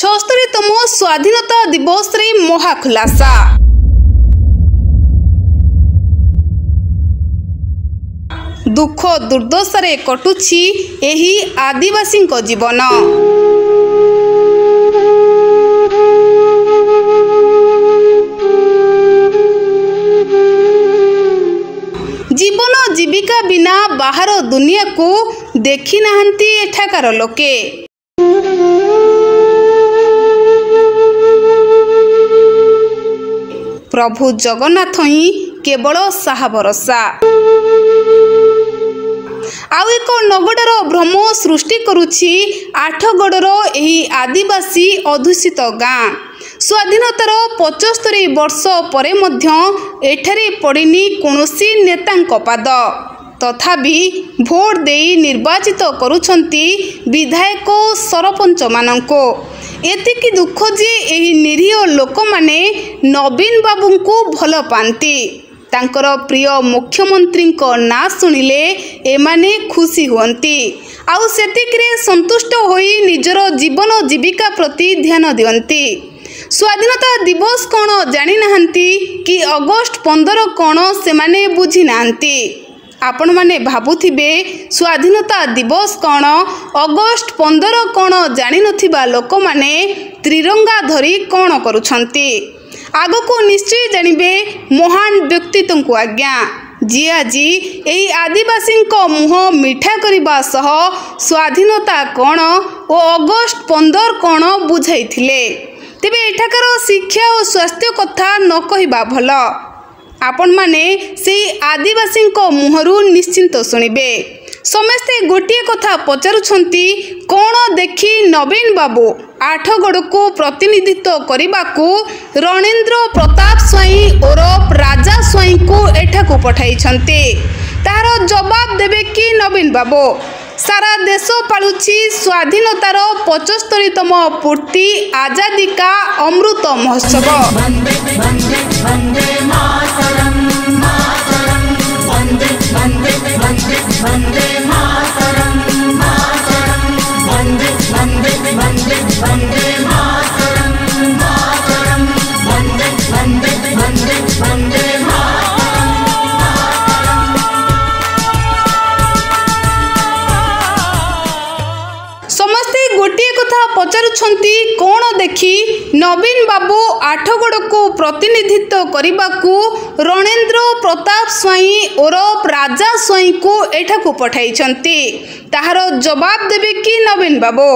ଛଅସ୍ତରୀତମ ସ୍ୱାଧୀନତା ଦିବସରେ ମହାଖୁଲାସା। ଦୁଃଖ ଦୁର୍ଦ୍ଦଶାରେ କଟୁଛି ଏହି ଆଦିବାସୀଙ୍କ ଜୀବନ। ଜୀବନ ଜୀବିକା ବିନା ବାହାର ଦୁନିଆକୁ ଦେଖି ନାହାନ୍ତି ଏଠାକାର ଲୋକେ। ପ୍ରଭୁ ଜଗନ୍ନାଥ ହିଁ କେବଳ ସାହା ଭରସା ଆଉ ଏକ ନଗଡ଼ର ଭ୍ରମ ସୃଷ୍ଟି କରୁଛି ଆଠଗଡ଼ର ଏହି ଆଦିବାସୀ ଅଧ୍ୟୁଷିତ ଗାଁ। ସ୍ୱାଧୀନତାର ପଞ୍ଚସ୍ତରୀ ବର୍ଷ ପରେ ମଧ୍ୟ ଏଠାରେ ପଡ଼ିନି କୌଣସି ନେତାଙ୍କ ପାଦ। ତଥାପି ଭୋଟ ଦେଇ ନିର୍ବାଚିତ କରୁଛନ୍ତି ବିଧାୟକ ସରପଞ୍ଚମାନଙ୍କୁ। ଏତିକି ଦୁଃଖ ଯେ ଏହି ନିରୀହ ଲୋକମାନେ ନବୀନ ବାବୁଙ୍କୁ ଭଲ ପାଆନ୍ତି। ତାଙ୍କର ପ୍ରିୟ ମୁଖ୍ୟମନ୍ତ୍ରୀଙ୍କ ନାଁ ଶୁଣିଲେ ଏମାନେ ଖୁସି ହୁଅନ୍ତି। ଆଉ ସେତିକିରେ ସନ୍ତୁଷ୍ଟ ହୋଇ ନିଜର ଜୀବନ ଜୀବିକା ପ୍ରତି ଧ୍ୟାନ ଦିଅନ୍ତି। ସ୍ୱାଧୀନତା ଦିବସ କ'ଣ ଜାଣିନାହାନ୍ତି କି ଅଗଷ୍ଟ ପନ୍ଦର କ'ଣ ସେମାନେ ବୁଝିନାହାନ୍ତି। ଆପଣମାନେ ଭାବୁଥିବେ ସ୍ୱାଧୀନତା ଦିବସ କ'ଣ? ଅଗଷ୍ଟ ପନ୍ଦର କ'ଣ ଜାଣିନଥିବା ଲୋକମାନେ ତ୍ରିରଙ୍ଗା ଧରି କ'ଣ କରୁଛନ୍ତି? ଆଗକୁ ନିଶ୍ଚୟ ଜାଣିବେ ମହାନ ବ୍ୟକ୍ତିତ୍ୱଙ୍କୁ ଆଜ୍ଞା। ଯିଏ ଆଜି ଏହି ଆଦିବାସୀଙ୍କ ମୁହଁ ମିଠା କରିବା ସହ ସ୍ୱାଧୀନତା କ'ଣ ଓ ଅଗଷ୍ଟ ପନ୍ଦର କ'ଣ ବୁଝାଇଥିଲେ ତେବେ ଏଠାକାର ଶିକ୍ଷା ଓ ସ୍ୱାସ୍ଥ୍ୟ କଥା ନ କହିବା ଭଲ। ଆପଣମାନେ ସେହି ଆଦିବାସୀଙ୍କ ମୁହଁରୁ ନିଶ୍ଚିନ୍ତ ଶୁଣିବେ। ସମସ୍ତେ ଗୋଟିଏ କଥା ପଚାରୁଛନ୍ତି କ'ଣ ଦେଖି ନବୀନ ବାବୁ ଆଠଗଡ଼କୁ ପ୍ରତିନିଧିତ୍ୱ କରିବାକୁ ରଣେନ୍ଦ୍ର ପ୍ରତାପ ସ୍ୱାଇଁ ଓରଫ ରାଜା ସ୍ୱାଇଁଙ୍କୁ ଏଠାକୁ ପଠାଇଛନ୍ତି? ତାହାର ଜବାବ ଦେବେ କି ନବୀନ ବାବୁ? ସାରା ଦେଶ ପାଳୁଛି ସ୍ୱାଧୀନତାର ପଞ୍ଚସ୍ତରୀତମ ପୂର୍ତ୍ତି ଆଜାଦି କା ଅମୃତ ମହୋତ୍ସବ ସମସ୍ତେ ପଚାରୁଛନ୍ତି କ'ଣ ଦେଖି ନବୀନ ବାବୁ ଆଠଗଡ଼କୁ ପ୍ରତିନିଧିତ୍ୱ କରିବାକୁ ରଣେନ୍ଦ୍ର ପ୍ରତାପ ସ୍ୱାଇଁ ଓରଫ ରାଜା ସ୍ୱାଇଁଙ୍କୁ ଏଠାକୁ ପଠାଇଛନ୍ତି? ତାହାର ଜବାବ ଦେବେ କି ନବୀନ ବାବୁ?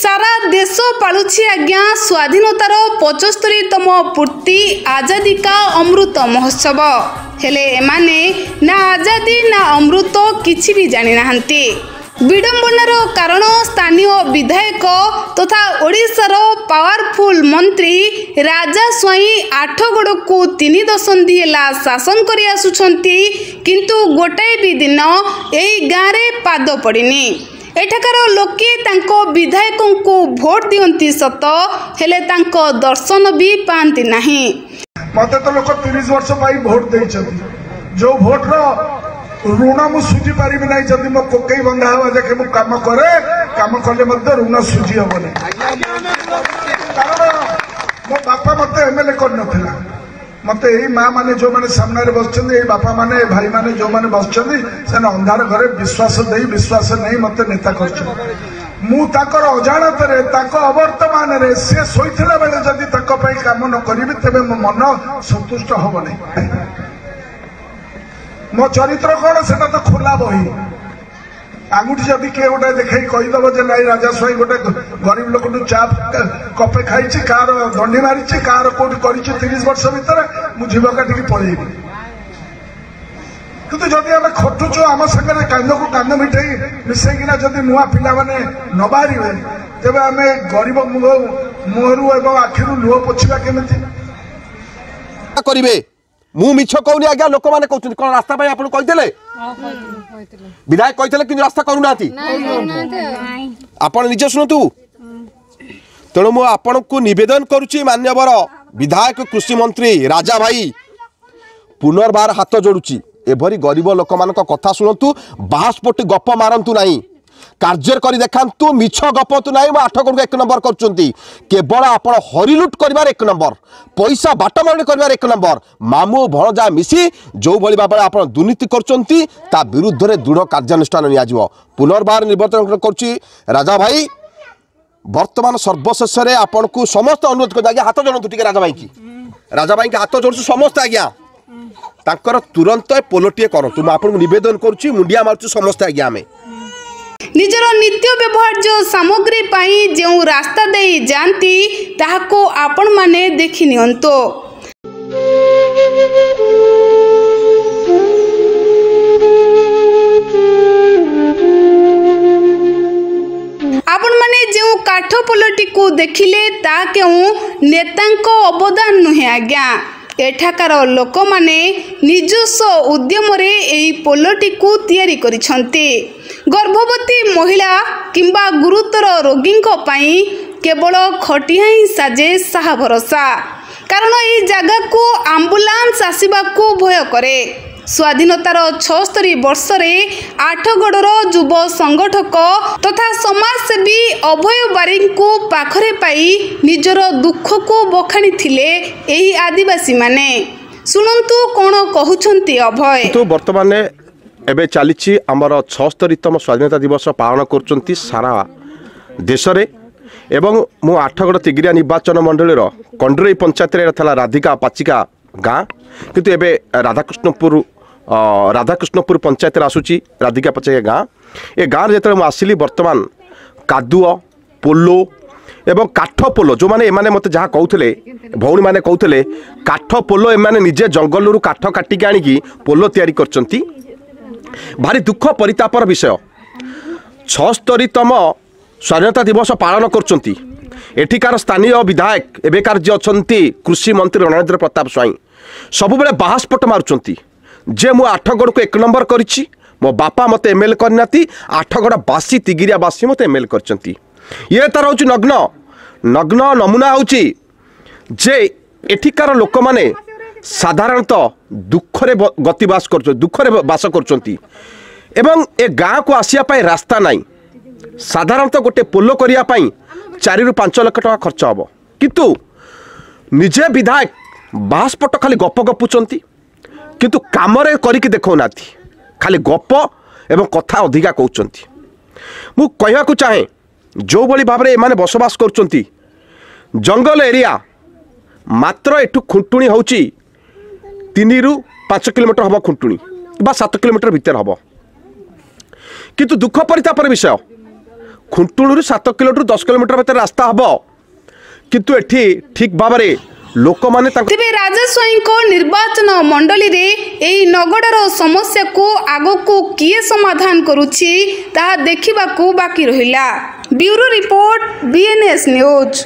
ସାରା ଦେଶ ପାଳୁଛି ଆଜ୍ଞା ସ୍ୱାଧୀନତାର ପଞ୍ଚସ୍ତରୀତମ ପୂର୍ତ୍ତି ଆଜାଦି କା ଅମୃତ ମହୋତ୍ସବ। ହେଲେ ଏମାନେ ନା ଆଜାଦି ନା ଅମୃତ କିଛି ବି ଜାଣିନାହାନ୍ତି। ବିଡ଼ମ୍ବନାର କାରଣ ସ୍ଥାନୀୟ ବିଧାୟକ ତଥା ଓଡ଼ିଶାର ପାୱାରଫୁଲ୍ ମନ୍ତ୍ରୀ ରାଜା ସ୍ୱାଇଁ ଆଠଗଡ଼କୁ ତିନି ଦଶନ୍ଧି ହେଲା ଶାସନ କରି ଆସୁଛନ୍ତି କିନ୍ତୁ ଗୋଟାଏ ବି ଦିନ ଏହି ଗାଁରେ ପାଦ ପଡ଼ିନି। ଏଠାକାର ଲୋକେ ତାଙ୍କ ବିଧାୟକଙ୍କୁ ଭୋଟ ଦିଅନ୍ତି ସତ ହେଲେ ତାଙ୍କ ଦର୍ଶନ ବି ପାଆନ୍ତି ନାହିଁ। ମତେ ତ ଲୋକ ତିରିଶ ବର୍ଷ ପାଇଁ ଭୋଟ ଦେଇଛନ୍ତି। ଯୋଉ ଭୋଟର ଋଣ ମୁଁ ସୁଝି ପାରିବି ନାହିଁ ଯଦି ମୋ କୋକେଇ ବନ୍ଧା ହବା ଯାକେ ମୁଁ କାମ କରେ କାମ କଲେ ମଧ୍ୟ ଋଣ ସୁଝି ହବନି। କାରଣ ମୋ ବାପା ମତେ ଏମଏଲଏ କରିନଥିଲା। ମତେ ଏଇ ମା ମାନେ ଯୋଉମାନେ ସାମ୍ନାରେ ବସିଛନ୍ତି ଏଇ ବାପା ମାନେ ଏ ଭାଇ ମାନେ ଯୋଉମାନେ ବସିଛନ୍ତି ସେମାନେ ଅନ୍ଧାର ଘରେ ବିଶ୍ୱାସ ଦେଇ ବିଶ୍ୱାସ ନେଇ ମତେ ନେତା କରିଛନ୍ତି। ମୁଁ ତାଙ୍କର ଅଜାଣତରେ ତାଙ୍କ ଅବର୍ତ୍ତମାନରେ ସେ ଶୋଇଥିଲା ବେଳେ ଯଦି ତାଙ୍କ ପାଇଁ କାମ ନ କରିବି ତେବେ ମୋ ମନ ସନ୍ତୁଷ୍ଟ ହବ ନାହିଁ। ମୋ ଚରିତ୍ର କଣ? ସେଟା ତ ଖୋଲା ବହି। ଆଙ୍ଗୁଠି ଯଦି କିଏ ଗୋଟେ ଦେଖେଇ କହିଦବ ଯେ ନାଇଁ ରାଜା ସ୍ୱାଇଁ ଗୋଟେ ଗରିବ ଲୋକଠୁ ଚା କପେ ଖାଇଛି କାହାର ଦଣ୍ଡି ମାରିଛି କାହାର କୋଉଠି କରିଛି ତିରିଶ ବର୍ଷ ଭିତରେ ମୁଁ ଜୀବ କାଟିକି ପଳେଇବି। କିନ୍ତୁ ଯଦି ଆମେ ଖଟୁଛୁ ଆମ ସାଙ୍ଗରେ କାନ୍ଦକୁ କାନ୍ଦ ମିଠେଇ ମିଶେଇକିନା ଯଦି ନୂଆ ପିଲାମାନେ ନ ବାହାରିବେ ତେବେ ଆମେ ଗରିବ ମୁହ ମୁହଁରୁ ଏବଂ ଆଖିରୁ ଲୁହ ପୋଛିବା କେମିତି? କରିବେ? ମୁଁ ମିଛ କହୁନି ଆଜ୍ଞା ଲୋକମାନେ କହୁଛନ୍ତି କଣ ରାସ୍ତା ପାଇଁ ଆପଣ କହିଥିଲେ? ବିଧାୟକ କହିଥିଲେ କିନ୍ତୁ ରାସ୍ତା କରୁନାହାନ୍ତି। ଆପଣ ନିଜେ ଶୁଣନ୍ତୁ। ତେଣୁ ମୁଁ ଆପଣଙ୍କୁ ନିବେଦନ କରୁଛି ମାନ୍ୟବର ବିଧାୟକ କୃଷି ମନ୍ତ୍ରୀ ରାଜା ଭାଇ ପୁନର୍ବାର ହାତ ଯୋଡୁଛି। ଏଭଳି ଗରିବ ଲୋକମାନଙ୍କ କଥା ଶୁଣନ୍ତୁ ବାହାସ୍ପଟି ଗପ ମାରନ୍ତୁ ନାହିଁ। କାର୍ଯ୍ୟରେ କରି ଦେଖାନ୍ତୁ ମିଛ ଗପନ୍ତୁ ନାହିଁ ମୁଁ ଆଠ ଗଡ଼କୁ ଏକ ନମ୍ବର କରୁଛନ୍ତି। କେବଳ ଆପଣ ହରିଲୁଟ୍ କରିବାର ଏକ ନମ୍ବର ପଇସା ବାଟମାରଣି କରିବାର ଏକ ନମ୍ବର ମାମୁଁ ଭଣଜା ମିଶି ଯେଉଁଭଳି ଭାବରେ ଆପଣ ଦୁର୍ନୀତି କରୁଛନ୍ତି ତା ବିରୁଦ୍ଧରେ ଦୃଢ଼ କାର୍ଯ୍ୟାନୁଷ୍ଠାନ ନିଆଯିବ। ପୁନର୍ବାର ନିବର୍ତ୍ତନ କରୁଛି ରାଜା ଭାଇ। ବର୍ତ୍ତମାନ ସର୍ବଶେଷରେ ଆପଣଙ୍କୁ ସମସ୍ତେ ଅନୁରୋଧ କରୁଛୁ ଆଜ୍ଞା ହାତ ଜଣନ୍ତୁ ଟିକେ ରାଜା ଭାଇକି। ରାଜା ଭାଇକି ହାତ ଯୋଡ଼ୁଛୁ ସମସ୍ତେ ଆଜ୍ଞା। ତାଙ୍କର ତୁରନ୍ତ ଏ ପୋଲଟିଏ କରନ୍ତୁ ମୁଁ ଆପଣଙ୍କୁ ନିବେଦନ କରୁଛି ମୁଣ୍ଡିଆ ମାରୁଛୁ ସମସ୍ତେ ଆଜ୍ଞା ଆମେ। ନିଜର ନିତ୍ୟ ବ୍ୟବହାର୍ଯ୍ୟ ସାମଗ୍ରୀ ପାଇଁ ଯେଉଁ ରାସ୍ତା ଦେଇ ଯାଆନ୍ତି ତାହାକୁ ଆପଣମାନେ ଦେଖି ନିଅନ୍ତୁ। ଆପଣମାନେ ଯେଉଁ କାଠ ପୋଲଟିକୁ ଦେଖିଲେ ତାହା କେଉଁ ନେତାଙ୍କ ଅବଦାନ ନୁହେଁ ଆଜ୍ଞା। ଏଠାକାର ଲୋକମାନେ ନିଜସ୍ୱ ଉଦ୍ୟମରେ ଏହି ପୋଲଟିକୁ ତିଆରି କରିଛନ୍ତି। ଗର୍ଭବତୀ ମହିଳା କିମ୍ବା ଗୁରୁତର ରୋଗୀଙ୍କ ପାଇଁ କେବଳ ଖଟିଆ ହିଁ ସାଜେ ସାହା ଭରସା କାରଣ ଏହି ଜାଗାକୁ ଆମ୍ବୁଲାନ୍ସ ଆସିବାକୁ ଭୟ କରେ। ସ୍ୱାଧୀନତାର ଛଅସ୍ତରୀ ବର୍ଷରେ ଆଠଗଡ଼ର ଯୁବ ସଂଗଠକ ତଥା ସମାଜସେବୀ ଅଭୟ ବାରିଙ୍କୁ ପାଖରେ ପାଇ ନିଜର ଦୁଃଖକୁ ବଖାଣିଥିଲେ ଏହି ଆଦିବାସୀମାନେ। ଶୁଣନ୍ତୁ କ'ଣ କହୁଛନ୍ତି ଅଭୟ। ବର୍ତ୍ତମାନ ଏବେ ଚାଲିଛି ଆମର ଛଅସ୍ତରୀତମ ସ୍ୱାଧୀନତା ଦିବସ ପାଳନ କରୁଛନ୍ତି ସାରା ଦେଶରେ। ଏବଂ ମୁଁ ଆଠଗଡ଼ ତିଗିରିଆ ନିର୍ବାଚନ ମଣ୍ଡଳୀର କଣ୍ଡରେଇ ପଞ୍ଚାୟତରେ ଥିଲା ରାଧିକା ପାଚିକା ଗାଁ। କିନ୍ତୁ ଏବେ ରାଧାକୃଷ୍ଣପୁର ରାଧାକୃଷ୍ଣପୁର ପଞ୍ଚାୟତରେ ଆସୁଛି ରାଧିକା ପାଚିକା ଗାଁ। ଏ ଗାଁରେ ଯେତେବେଳେ ମୁଁ ଆସିଲି ବର୍ତ୍ତମାନ କାଦୁଅ ପୋଲୋ ଏବଂ କାଠ ପୋଲ ଯେଉଁମାନେ ଏମାନେ ମୋତେ ଯାହା କହୁଥିଲେ ଭଉଣୀମାନେ କହୁଥିଲେ କାଠ ପୋଲ ଏମାନେ ନିଜେ ଜଙ୍ଗଲରୁ କାଠ କାଟିକି ଆଣିକି ପୋଲ ତିଆରି କରିଛନ୍ତି। ଭାରି ଦୁଃଖ ପରିତାପର ବିଷୟ। ଛଅସ୍ତରୀତମ ସ୍ୱାଧୀନତା ଦିବସ ପାଳନ କରୁଛନ୍ତି। ଏଠିକାର ସ୍ଥାନୀୟ ବିଧାୟକ ଏବେକାର ଯିଏ ଅଛନ୍ତି କୃଷିମନ୍ତ୍ରୀ ରଣେନ୍ଦ୍ର ପ୍ରତାପ ସ୍ୱାଇଁ ସବୁବେଳେ ବାହାସ୍ପଟ ମାରୁଛନ୍ତି। ଯେ ମୁଁ ଆଠଗଡ଼କୁ ଏକ ନମ୍ବର କରିଛି ମୋ ବାପା ମୋତେ ଏମ୍ ଏଲ୍ କରିନାହାନ୍ତି ଆଠଗଡ଼ ବାସୀ ତିଗିରିଆ ବାସୀ ମୋତେ ଏମ୍ ଏଲ୍ କରିଛନ୍ତି। ଇଏ ତାର ହେଉଛି ନଗ୍ନ। ନଗ୍ନ ନମୁନା ହେଉଛି ଯେ ଏଠିକାର ଲୋକମାନେ ସାଧାରଣତଃ ଦୁଃଖରେ ବ- ଗତିବାସ କରୁଛନ୍ତି ଦୁଃଖରେ ବ- ବାସ କରୁଛନ୍ତି। ଏବଂ ଏ ଗାଁକୁ ଆସିବା ପାଇଁ ରାସ୍ତା ନାହିଁ। ସାଧାରଣତଃ ଗୋଟେ ପୋଲ କରିବା ପାଇଁ ଚାରିରୁ ପାଞ୍ଚ ଲକ୍ଷ ଟଙ୍କା ଖର୍ଚ୍ଚ ହେବ। କିନ୍ତୁ ନିଜେ ବିଧାୟକ ବାହାସ୍ପଟ ଖାଲି ଗପ ଗପୁଛନ୍ତି। କିନ୍ତୁ କାମରେ କରିକି ଦେଖାଉନାହାନ୍ତି। ଖାଲି ଗପ ଏବଂ କଥା ଅଧିକା କହୁଛନ୍ତି। ମୁଁ କହିବାକୁ ଚାହେଁ ଯେଉଁଭଳି ଭାବରେ ଏମାନେ ବସବାସ କରୁଛନ୍ତି ଜଙ୍ଗଲ ଏରିଆ ମାତ୍ର ଏଠୁ ଖୁଣ୍ଟୁଣି ହେଉଛି ତିନିରୁ ପାଞ୍ଚ କିଲୋମିଟର ହେବ ଖୁଣ୍ଟୁଣି ବା ସାତ କିଲୋମିଟର ଭିତରେ ହେବ। କିନ୍ତୁ ଦୁଃଖ ପରିତାପର ବିଷୟ ଖୁଣ୍ଟୁଣିରୁ ସାତ କିଲୋମିଟର ଦଶ କିଲୋମିଟର ଭିତରେ ରାସ୍ତା ହେବ। କିନ୍ତୁ ଏଠି ଠିକ୍ ଭାବରେ ଲୋକମାନେ ତେବେ ରାଜା ସ୍ୱାଇଁଙ୍କ ନିର୍ବାଚନ ମଣ୍ଡଳୀରେ ଏହି ନଗଡ଼ର ସମସ୍ୟାକୁ ଆଗକୁ କିଏ ସମାଧାନ କରୁଛି ତାହା ଦେଖିବାକୁ ବାକି ରହିଲା। Bureau report BNS news